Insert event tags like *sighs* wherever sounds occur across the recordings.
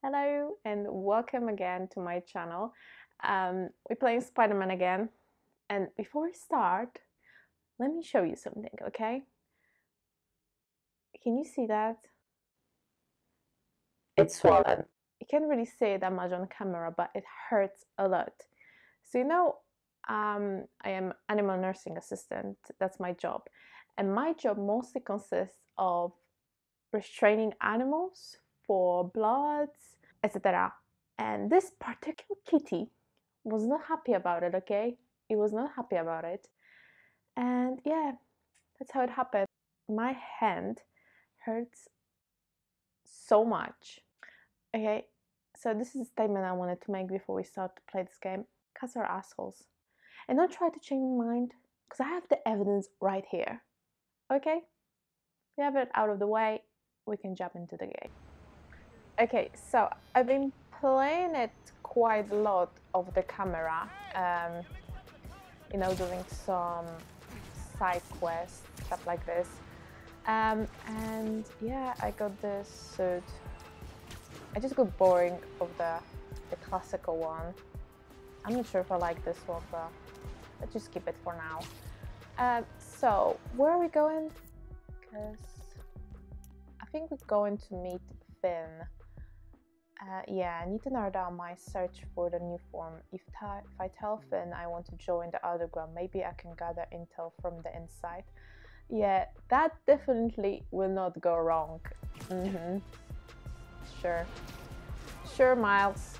Hello and welcome again to my channel. Um, we're playing Spider-Man again and before we start let me show you something okay? Can you see that? It's swollen. You can't really see that much on camera but it hurts a lot. So you know um, I am animal nursing assistant. That's my job. And my job mostly consists of restraining animals for bloods, etc. And this particular kitty was not happy about it, okay? It was not happy about it. And yeah, that's how it happened. My hand hurts so much. Okay, so this is a statement I wanted to make before we start to play this game. Cats are assholes. And don't try to change my mind, because I have the evidence right here. Okay? We have it out of the way, we can jump into the game. Okay, so I've been playing it quite a lot of the camera. Um, you know, doing some side quests, stuff like this. Um, and yeah, I got this suit. I just got boring of the, the classical one. I'm not sure if I like this one, but let's just keep it for now. Um, so, where are we going? Because I think we're going to meet Phin. Uh, yeah, I need to narrow down my search for the Nuform. If, if I tell Phin I want to join the Underground, maybe I can gather intel from the inside. Yeah, that definitely will not go wrong. Mm-hmm. Sure. Sure, Miles.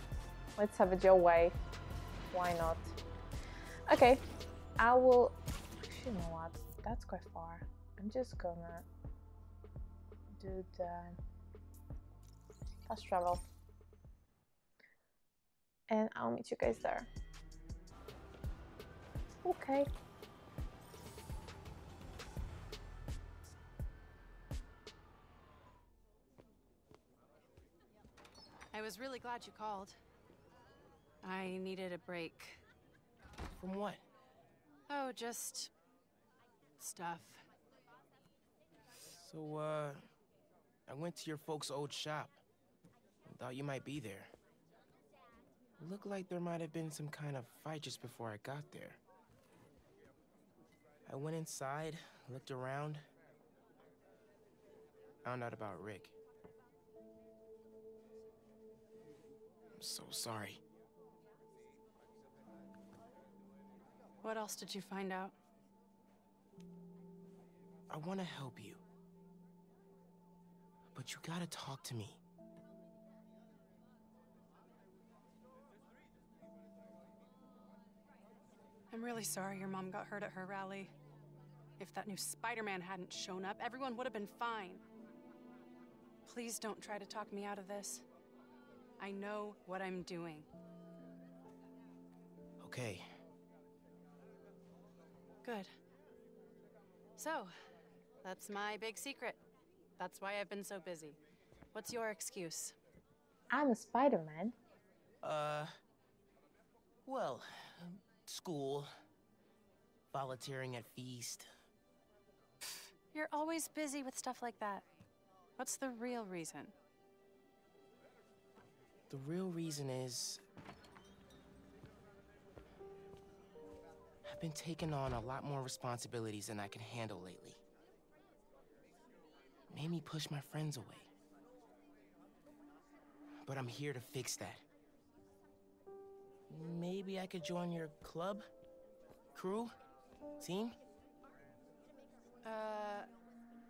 Let's have it your way. Why not? Okay, I will... Actually, you know what? That's quite far. I'm just gonna do the fast travel and I'll meet you guys there. Okay. I was really glad you called. I needed a break. From what? Oh, just... stuff. So, uh... I went to your folks' old shop. Thought you might be there. Looked like there might have been some kind of fight just before I got there. I went inside, looked around, found out about Rick. I'm so sorry. What else did you find out? I want to help you. But you gotta talk to me. I'm really sorry your mom got hurt at her rally. If that new Spider-Man hadn't shown up, everyone would have been fine. Please don't try to talk me out of this. I know what I'm doing. Okay. Good. So, that's my big secret. That's why I've been so busy. What's your excuse? I'm a Spider-Man. Uh... Well, school, volunteering at Feast. You're always busy with stuff like that. What's the real reason? The real reason is... I've been taking on a lot more responsibilities than I can handle lately. Made me push my friends away. But I'm here to fix that. Maybe I could join your club? Crew? Team? Uh,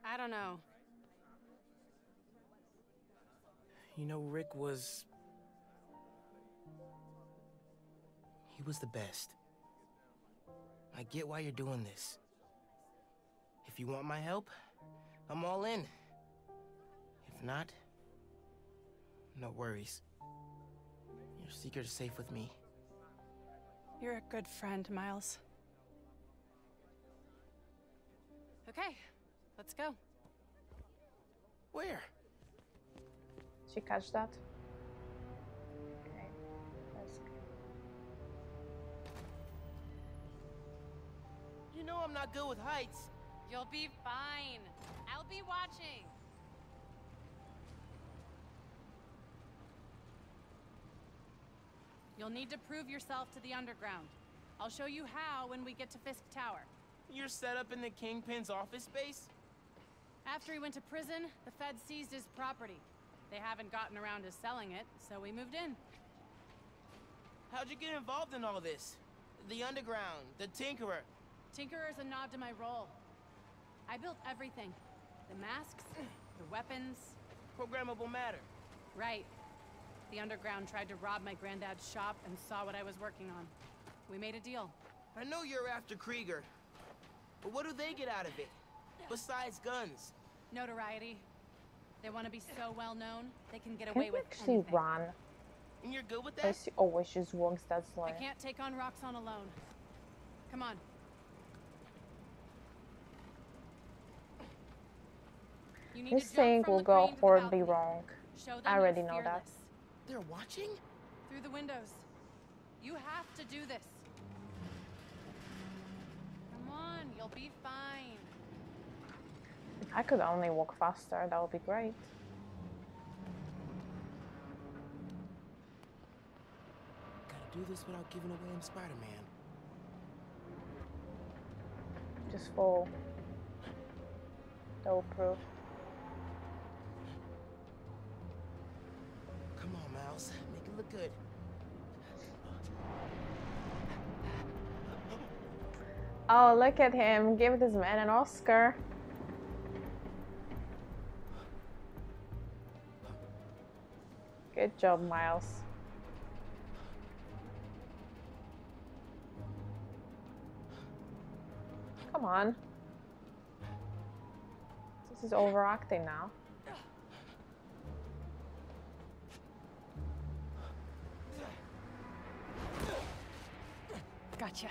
I don't know. You know, Rick was... He was the best. I get why you're doing this. If you want my help, I'm all in. If not, no worries. Your secret is safe with me. You're a good friend, Miles. Okay, let's go. Where? Did you catch that? Okay, let's go. You know I'm not good with heights. You'll be fine. I'll be watching. You'll need to prove yourself to the underground. I'll show you how when we get to Fisk Tower. You're set up in the Kingpin's office space? After he went to prison, the feds seized his property. They haven't gotten around to selling it, so we moved in. How'd you get involved in all this? The underground, the Tinkerer. Tinkerer's a nod to my role. I built everything. The masks, the weapons. Programmable matter. Right. The underground tried to rob my granddad's shop and saw what I was working on. We made a deal. I know you're after Krieger. But what do they get out of it? Besides guns. Notoriety. They want to be so well known, they can get Can away you with actually anything. run? And you're good with Or that? is he always just walks that slow? I can't take on Roxxon alone. Come on. You need this to thing will go crane to the horribly wrong. I already know that. Fearless. They're watching? Through the windows. You have to do this. Come on, you'll be fine. If I could only walk faster, that would be great. Gotta do this without giving away I'm Spider-Man. Just fall. That will Make it look good. Oh, look at him. Give this man an Oscar. Good job, Miles. Come on. This is overacting now. Gotcha.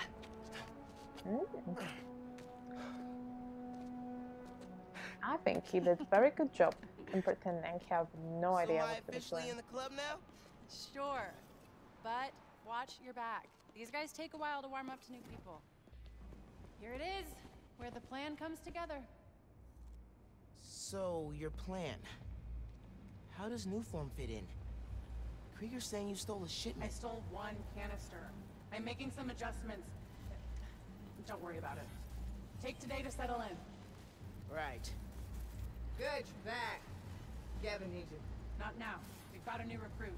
I think he did a very good job in pretending he had no so idea am I what was officially in the club now? Sure. But watch your back. These guys take a while to warm up to new people. Here it is, where the plan comes together. So, your plan. How does Nuform fit in? Krieger's saying you stole a shipment. I stole one canister. I'm making some adjustments. Don't worry about it. Take today to settle in. Right. Good, you're back. Gavin needs you. Not now. We've got a new recruit.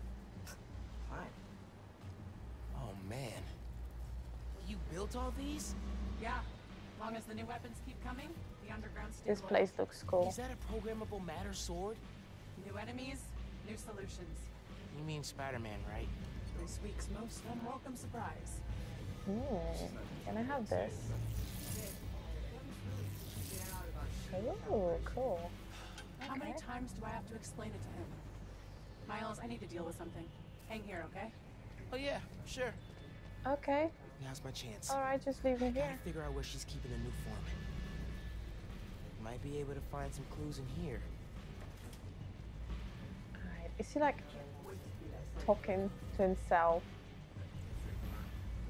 Fine. Oh, man. You built all these? Yeah. Long as the new weapons keep coming, the underground stays This place looks cool. Is that a programmable matter sword? New enemies, new solutions. You mean Spider-Man, right? This week's most unwelcome surprise. Mm, can I have this? Oh, cool. How many times do I have to explain it to him? Miles, I need to deal with something. Hang here, okay? Oh, yeah, sure. Okay, Now's my chance. alright, just leave me here. Gotta figure out where she's keeping the new form. Might be able to find some clues in here. Alright, is he like talking to himself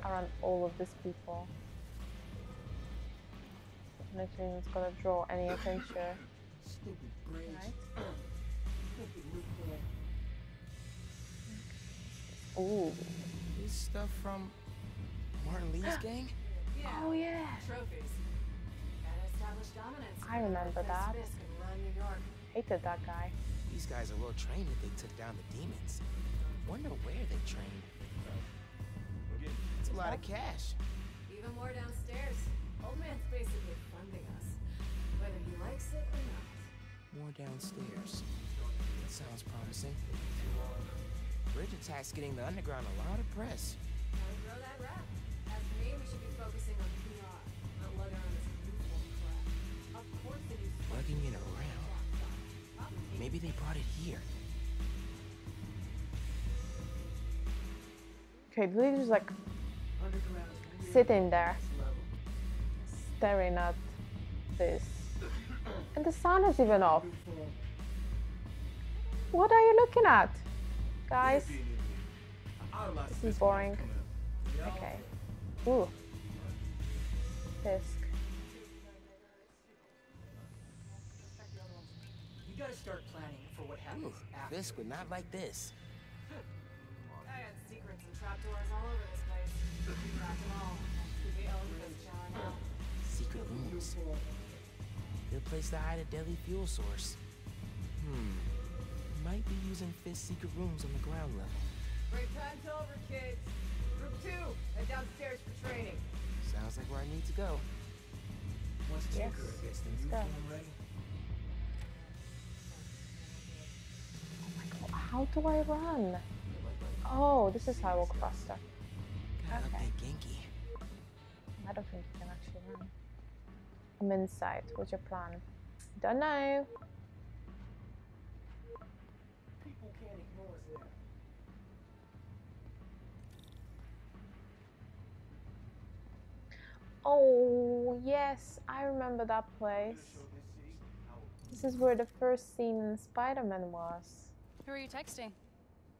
around all of these people? Literally, it's gonna draw any attention. Right? Ooh. This stuff from Martin Li's *gasps* gang? Oh yeah. Trophies. Dominance. I remember that. Fisk and run New York. Hated that guy. These guys are well trained if they took down the demons. Wonder where they trained. It's a lot of cash. Even more downstairs. Old man's basically funding us. Whether he likes it or not. More downstairs. That sounds promising. Bridge attack's getting the underground a lot of press. Gotta grow that rap. As for me, we should be focusing on PR, not lugging on this uniform crap. Of course it is. Lugging it around. Maybe they brought it here. Okay, Lee just like sitting there, staring at this. And the sound is even off. What are you looking at? Guys, this is boring. Okay. Ooh. Fisk. You gotta start planning for what happens Ooh, after. Fisk would not like this. Secret rooms. Good place to hide a deadly fuel source. Hmm. Might be using Fisk's secret rooms on the ground level. Great time's over, kids. Group two, head downstairs for training. Sounds like where I need to go. Once yes. Tinker gets the new uniform ready. Oh how do I run? Oh, this is how I walk faster. Okay. Ganke. I don't think you can actually run. I'm inside. What's your plan? Don't know. people can't ignore them. Oh, yes, I remember that place. This is where the first scene in Spider Man was. Who are you texting?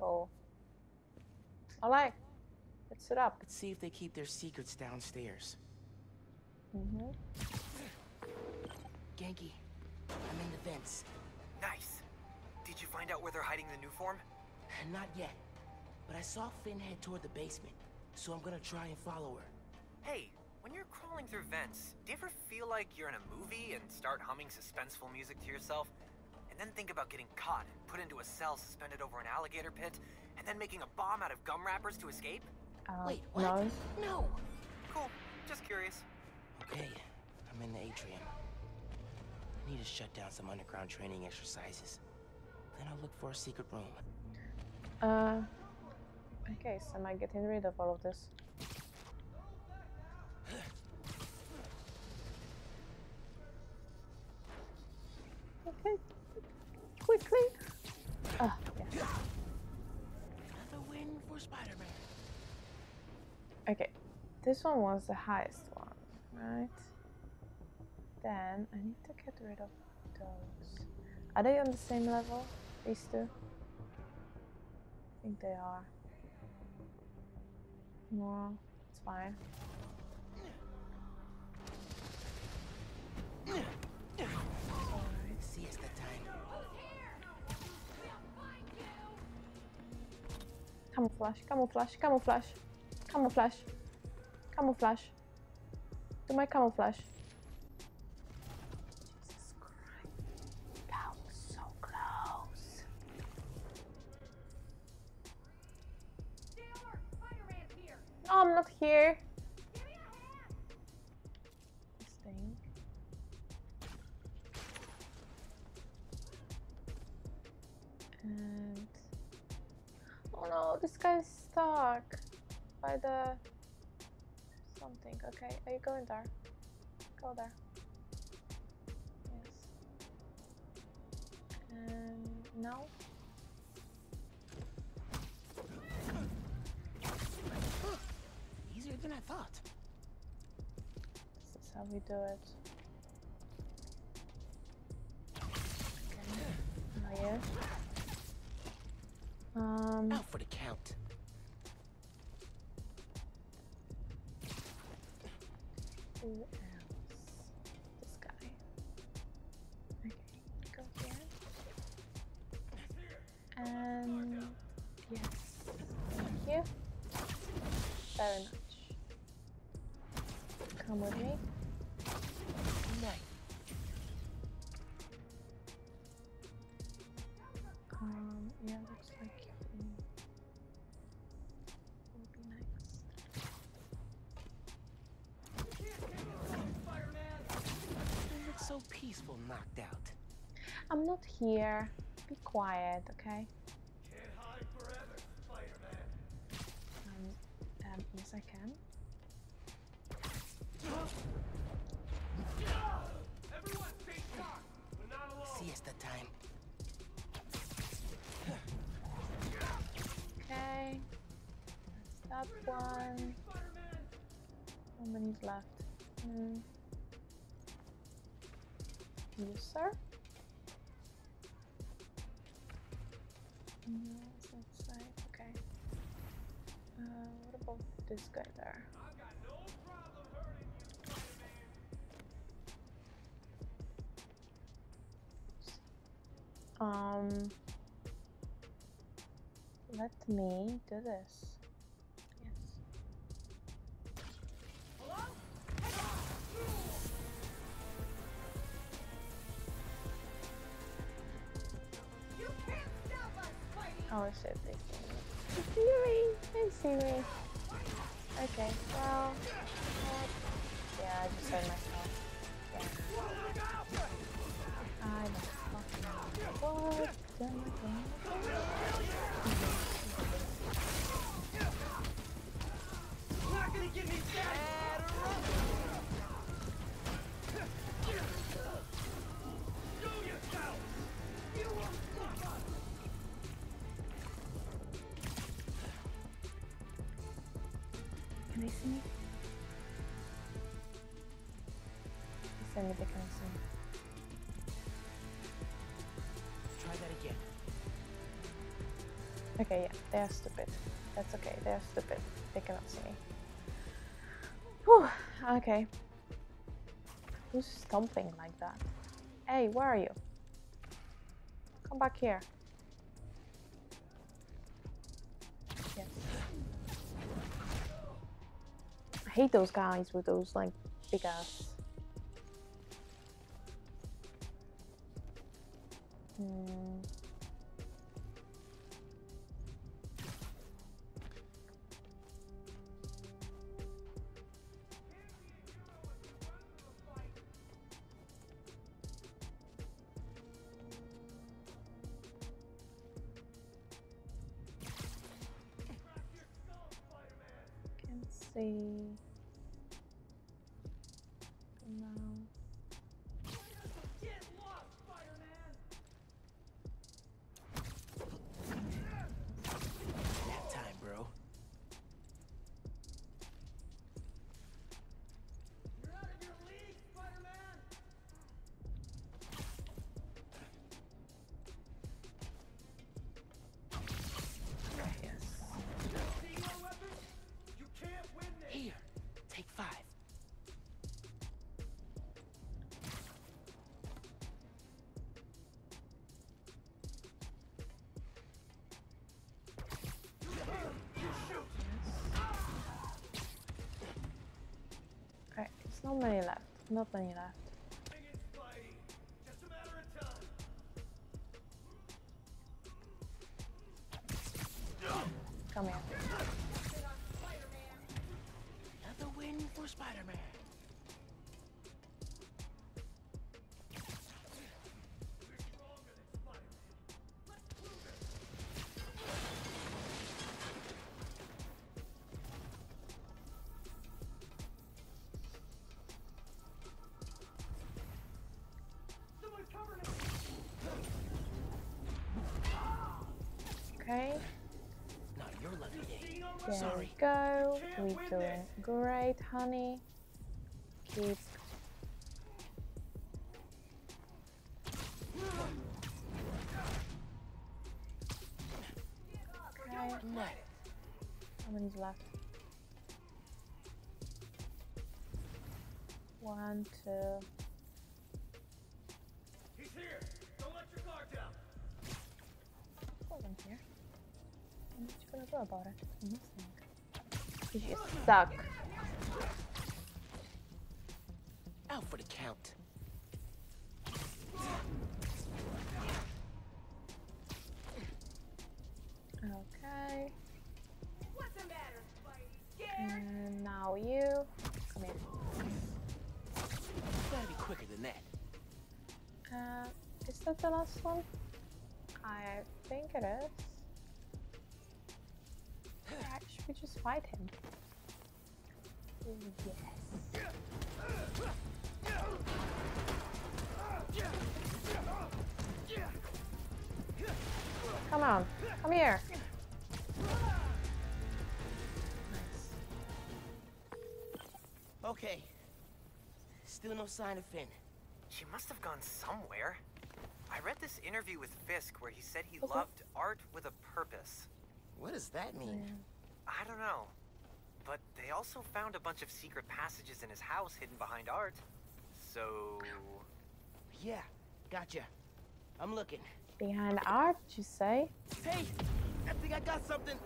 Cool. Alright. Let's sit up. Let's see if they keep their secrets downstairs. hmm Ganke, I'm in the vents. Nice. Did you find out where they're hiding the Nuform? *sighs* Not yet, but I saw Phin head toward the basement, so I'm gonna try and follow her. Hey, when you're crawling through vents, do you ever feel like you're in a movie and start humming suspenseful music to yourself? And then think about getting caught and put into a cell suspended over an alligator pit, and then making a bomb out of gum wrappers to escape? Uh, Wait, what? no. No! Cool. Just curious. Okay, I'm in the atrium. I need to shut down some underground training exercises. Then I'll look for a secret room. Uh. Okay, so am I getting rid of all of this? Okay. Quickly. Ah, yes. Another win for Spider-Man. Okay, this one was the highest one, right? Then I need to get rid of those. Are they on the same level? These two? I think they are. No, it's fine. Alright, siesta time. Camouflage, camouflage, camouflage, camouflage, camouflage. Do my camouflage. Jesus Christ. That was so close. No, I'm not here. This is how we do it. Okay. Not. Um. Out for the count. So peaceful, knocked out. I'm not here. Be quiet, okay? Can't hide forever, Spider-Man. Um, um, yes, I can. Everyone, stay sharp. We're not alone. Siesta time. Okay. That's that one. How many's left? Hmm. Yes, sir. No, it's outside. Okay. Uh, what about this guy there? Um, let me do this. Oh shit, they see me. They see me. They see me. Okay, well, well, yeah, I just hurt myself. Yeah. I don't fucking know what am I going to do? Not gonna get me They said me they can't see me. Try that again. Okay, yeah, they are stupid. That's okay, they are stupid. They cannot see me. Whew, okay. Who's stomping like that? Hey, where are you? Come back here. Yes. I hate those guys with those like big ass. Not many left. Not many left. Come here. Another win for Spider-Man. There Sorry. we go. We're doing this. great, honey. Keep. Okay, how many's left? One, two. He's here! Don't let your guard down! Hold on here. And what you gonna do about it? Nothing. 'Cause you suck. Out for the count. Okay. What's the matter, Spidey? And now you. Come here. Gotta be quicker than that. Uh, is that the last one? I think it is. Fight him? Yes. Come on, come here. Okay. Still no sign of Phin. She must have gone somewhere. I read this interview with Fisk where he said he Okay. loved art with a purpose. What does that mean? I don't know. But they also found a bunch of secret passages in his house hidden behind art. So. Yeah, gotcha. I'm looking. Behind art, you say? Hey, I think I got something.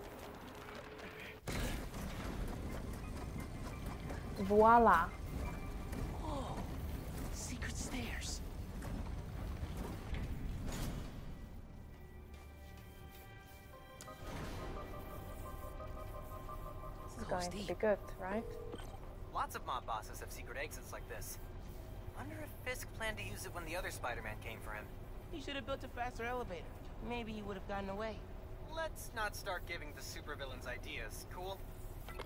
Voila. Oh, secret stairs. Going to be good, right? Lots of mob bosses have secret exits like this. Wonder if Fisk planned to use it when the other Spider-Man came for him. He should have built a faster elevator. Maybe he would have gotten away. Let's not start giving the supervillains ideas, cool? You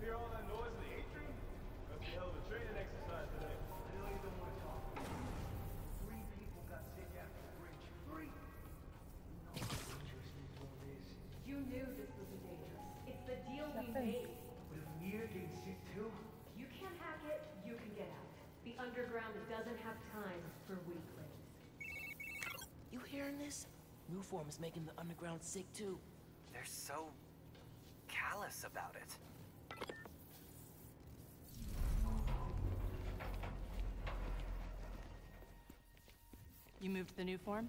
hear all that noise in the atrium? Must be hell of a training exercise today. I know don't want to talk. Three people got sick after the bridge. Three! You know how dangerous this is. You knew The underground doesn't have time for weaklings. You hearing this? Nuform is making the underground sick too. They're so callous about it. You moved the Nuform?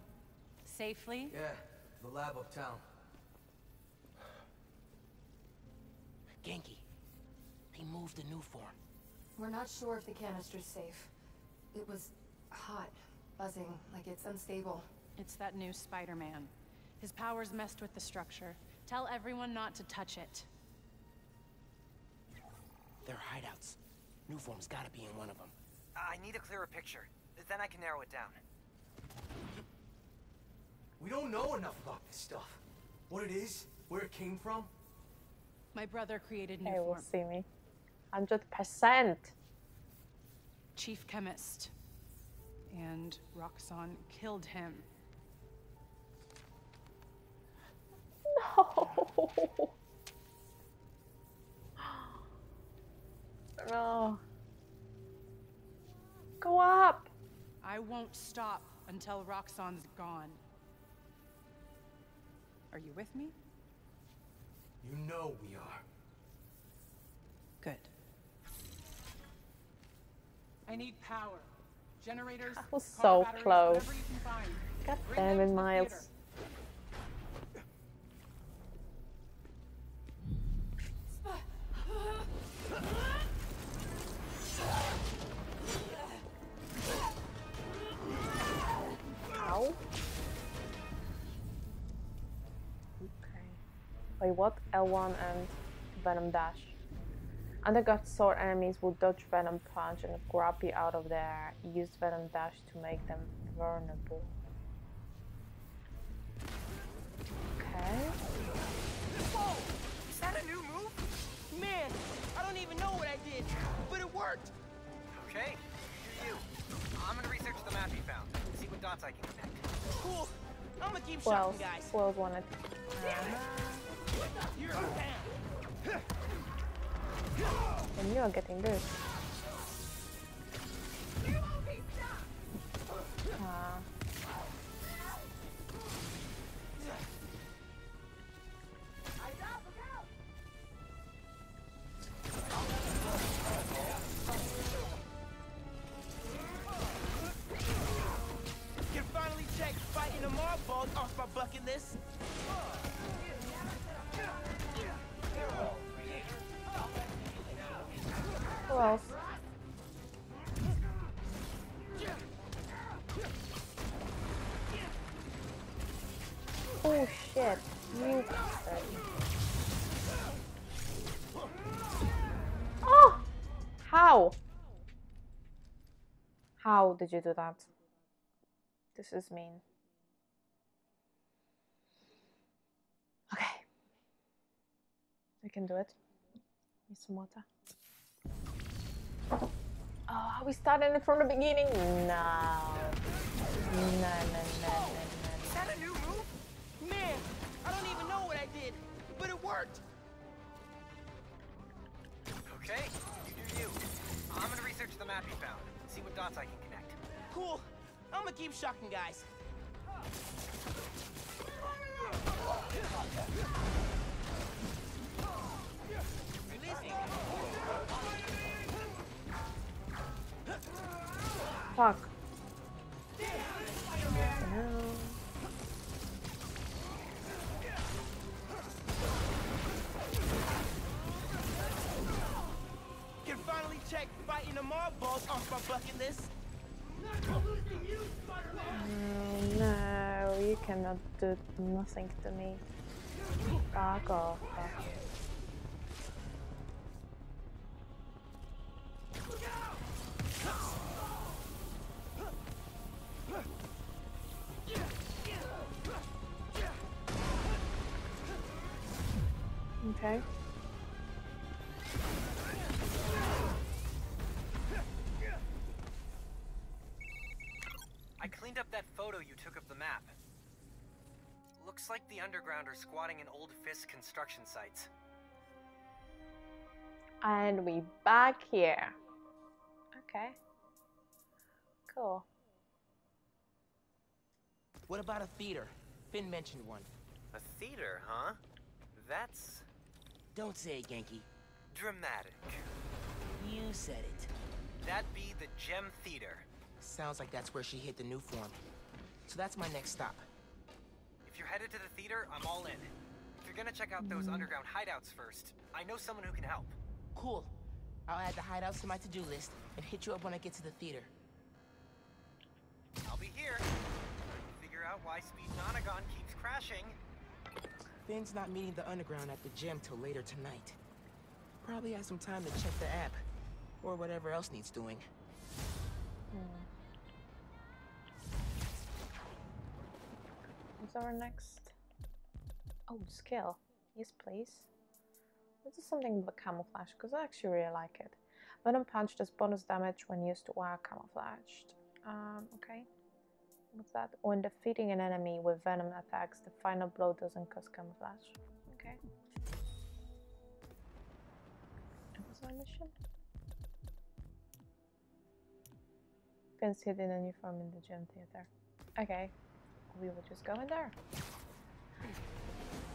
Safely? Yeah, the lab uptown. Ganke, they moved the Nuform. We're not sure if the canister's safe. It was hot, buzzing, like it's unstable. It's that new Spider-Man. His powers messed with the structure. Tell everyone not to touch it. They're hideouts. Nuform's gotta be in one of them. I need a clearer picture. Then I can narrow it down. We don't know enough about this stuff. What it is, where it came from. My brother created new They will see me. 100%. Chief chemist. And Roxxon killed him. No. No. Go up. I won't stop until Roxxon's gone. Are you with me? You know we are. Good. I need power. Generators. That was so batteries, close. whatever you can find. God damn them it, Miles. Ow. Okay. Wait, what? L1 and Venom Dash. Underground sword enemies will dodge Venom Punch and grab you out of there. Use Venom Dash to make them vulnerable. Okay. Whoa! Is that a new move? Man, I don't even know what I did, but it worked. Okay, you do you. I'm gonna research the map you found. See what dots I can connect. Cool. I'm gonna keep Who else? shocking guys. Who else wanted? Uh-huh. You're down. And you are getting this. How did you do that? This is mean. Okay. I can do it. Need some water. Oh, are we starting it from the beginning? No. No, no, no, no, Is that a new move? Man, I don't even know what I did, but it worked. Okay, you do you. I'm gonna research the map you found. see what dots I can connect. Cool. I'm gonna keep shocking guys. Fuck. Can finally check fighting the mob balls off my bucket list. Oh, no, you cannot do nothing to me. Fuck off. Fuck. That photo you took of the map. Looks like the underground are squatting in old Fisk construction sites. And we back here. Okay. Cool. What about a theater? Phin mentioned one. A theater, huh? That's Don't say it, Ganke. dramatic. You said it. That'd be the Gem Theater. Sounds like that's where she hit the Nuform. So that's my next stop. If you're headed to the theater, I'm all in. If you're gonna check out those underground hideouts first, I know someone who can help. Cool. I'll add the hideouts to my to-do list and hit you up when I get to the theater. I'll be here. Figure out why Speed Nonagon keeps crashing. Phin's not meeting the underground at the Gem till later tonight. Probably has some time to check the app. Or whatever else needs doing. What's our next? Oh, skill. Yes, please. This is something with camouflage because I actually really like it. Venom Punch does bonus damage when used to while camouflaged. Um, okay. What's that? When defeating an enemy with venom attacks, the final blow doesn't cause camouflage. Okay. What's our mission? Phin's hidden in uniform in the Gem Theater. Okay, we will just go in there.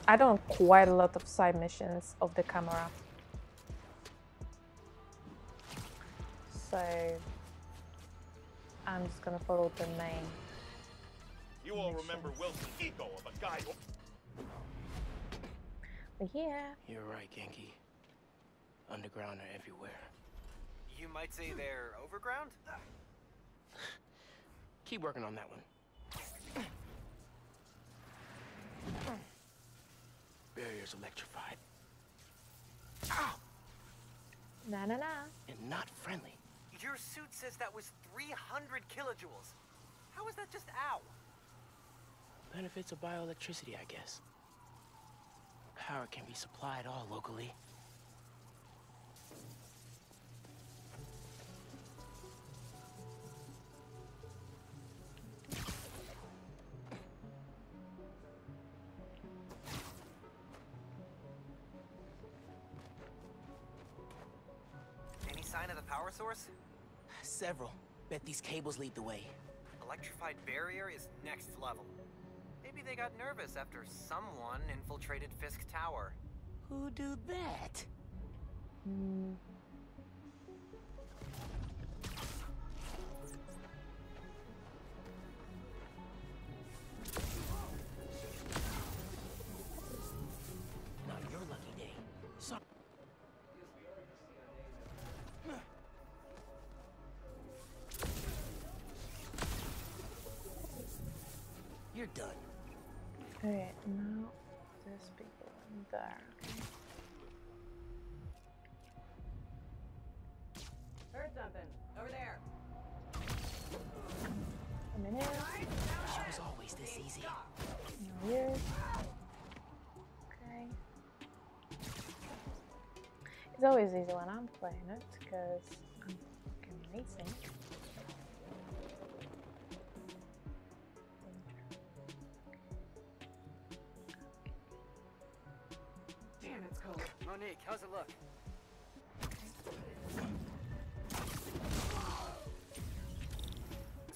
I don't quite a lot of side missions of the camera. So I'm just gonna follow the main. You all remember Wilson Ego of a guy who... We're here. You're right, Ganke. Underground are everywhere. You might say they're overground? *laughs* Keep working on that one. Barrier's electrified. Ow! Na na na. And not friendly. Your suit says that was 300 kilojoules. How is that just ow? Benefits of bioelectricity, I guess. Power can be supplied all locally. Source? Several. Bet these cables lead the way. Electrified barrier is next level. Maybe they got nervous after someone infiltrated Fisk Tower. Who do that? Hmm. Done. Okay, now there's people in there. Heard something. Over there. A minute. She was always this easy. No here. Okay. It's always easy when I'm playing it because I'm fucking amazing. Monique, how's it look?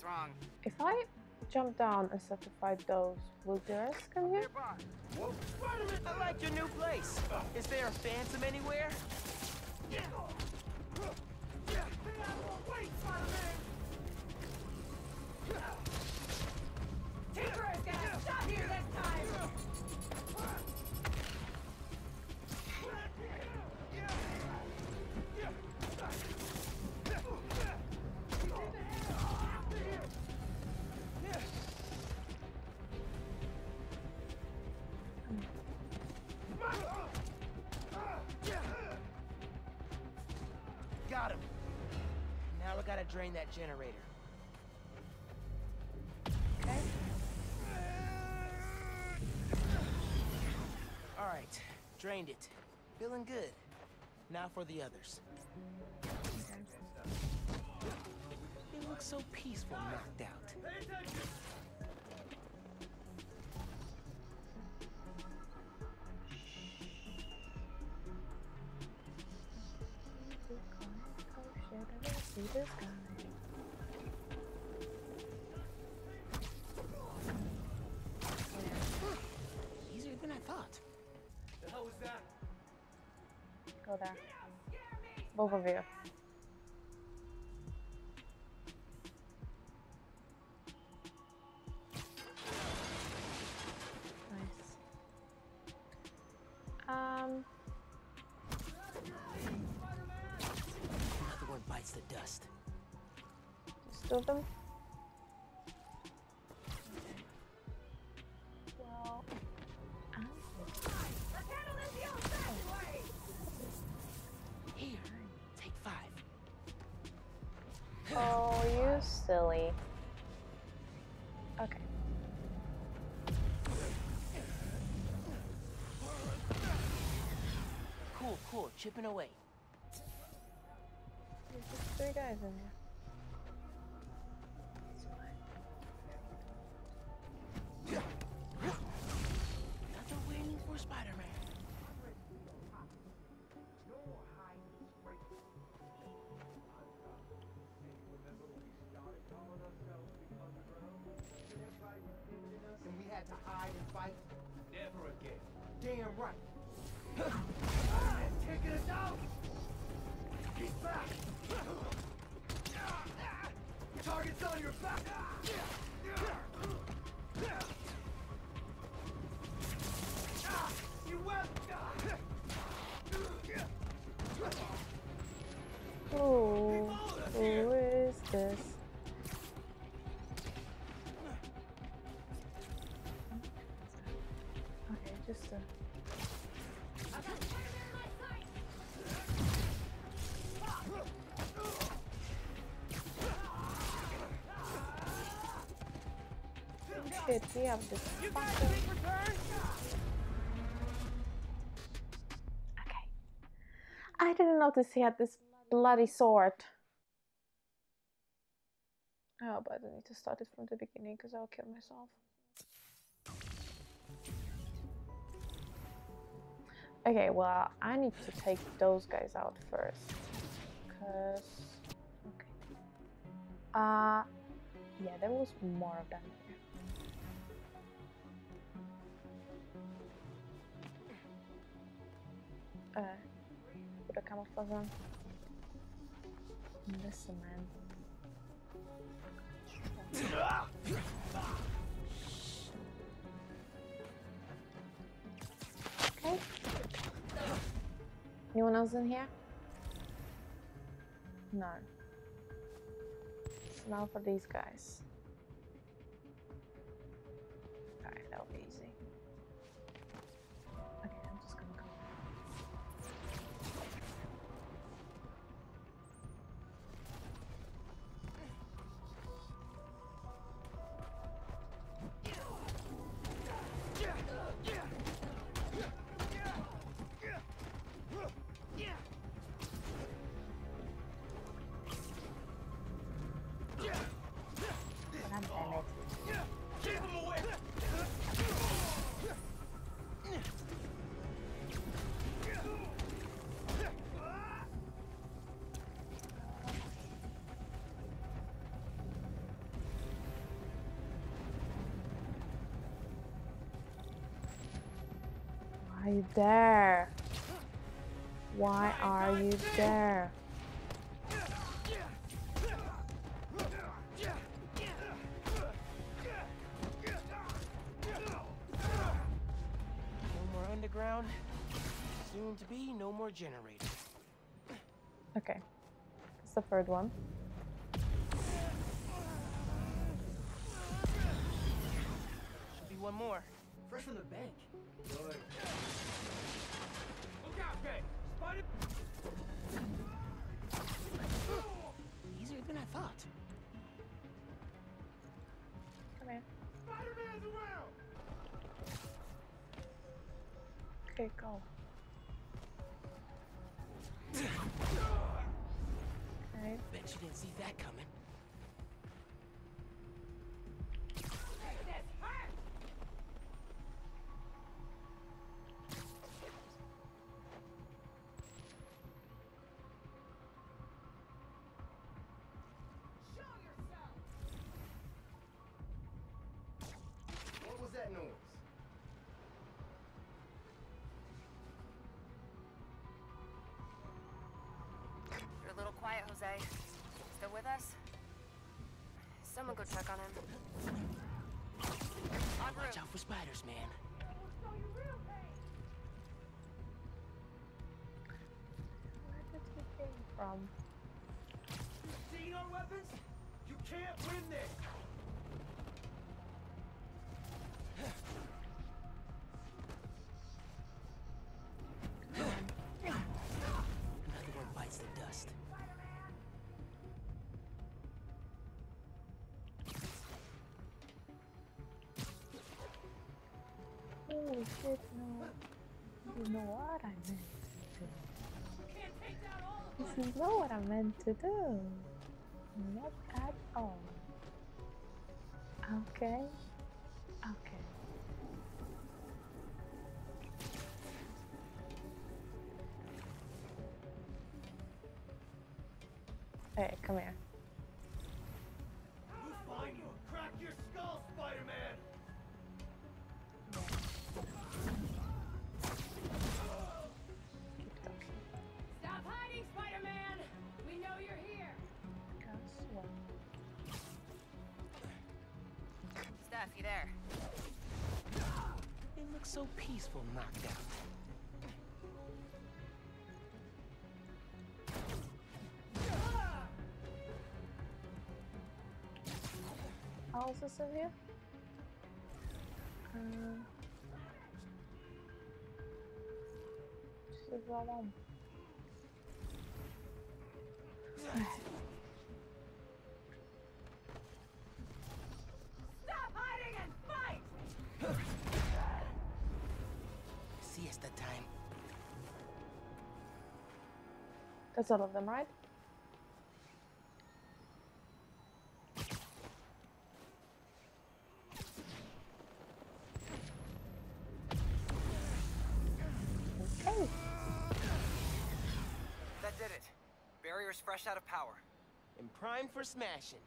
wrong? If I jump down and start to fight those, will the rest come here? Whoa, Spider-Man! I like your new place. Is there a phantom anywhere? Wait, Spider-Man! Tinkerer's gonna stop here this that generator. Okay. All right, drained it. Feeling good. Now for the others. They look so peaceful knocked out. Easier Go there. Both silly. Okay. Cool, cool, chipping away. There's just three guys in there. Had to hide and fight? Never again. Damn right. Taking us out! Get back! Target's on your back! You went! Who, who He had this bloody sword. Oh, but I need to start it from the beginning because I'll kill myself. Okay, well, I need to take those guys out first. Because. Okay. Uh. Yeah, there was more of them. Uh. A camouflage on. Listen, man. Okay. Anyone else in here? No. Now for these guys. Are you there? Why are you there? No more underground. Soon to be no more generators. Okay. It's the third one. Should be one more. Fresh from the bank. Good. Look out, Bay! Spider... Easier than I thought. Come here. Spider-Man's around! Okay, go. Okay. Bet you didn't see that coming. Still with us? Someone go check on him. En route. Watch out for spiders, man. Where did he came from? Seen our weapons? You can't win this! Shit, no. You know what I meant to do. This is not what I meant to do. Not at all. Okay. Okay. Hey, come here. Steph, you there? It looks so peaceful knocked out. How is this in here? Uh, this That's all of them, right? Okay. That did it. Barrier's fresh out of power. And prime for smashing.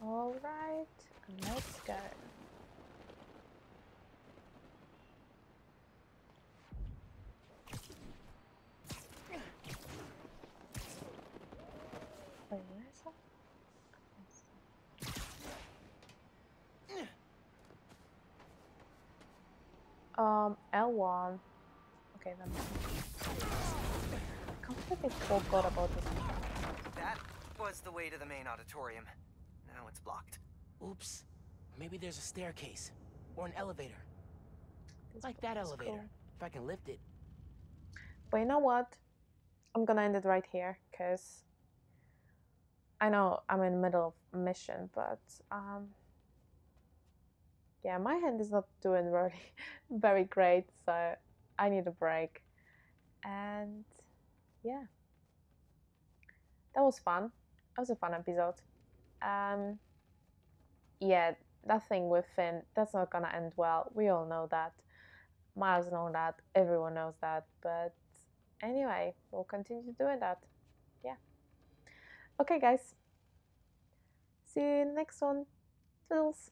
All right, let's go. Wait, where is that? Um, L1. Okay, then. I completely forgot about this. That was the way to the main auditorium. Now it's blocked. Oops. Maybe there's a staircase. Or an elevator. This Like that elevator. cool. If I can lift it. But you know what? I'm gonna end it right here because I know I'm in the middle of mission, but um, yeah, my hand is not doing very, *laughs* very great, so I need a break. And yeah, that was fun. That was a fun episode. Um, yeah, that thing with Phin, that's not gonna end well. We all know that. Miles knows that. Everyone knows that. But anyway, we'll continue doing that. Yeah. Okay, guys. See you next one. Toodles.